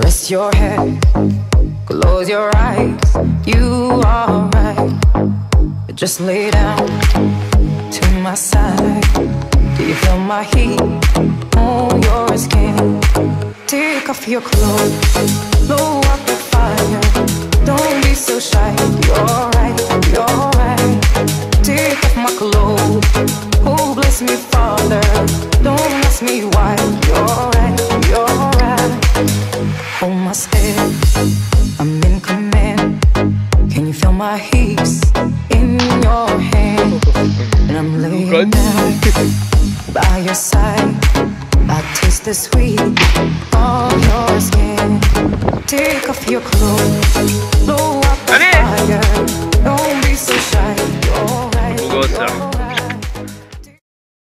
rest your head, close your eyes. You are right. Just lay down to my side. Do you feel my heat on your skin? Take off your clothes, blow up the fire. Don't be so shy. You're right, you're right. Take off my clothes. Oh, bless me, Father. Don't ask me why. You're right. Can you feel my heat in your hand? And I'm laying down by your side. I taste the sweet on your skin. Take off your clothes, blow up the fire.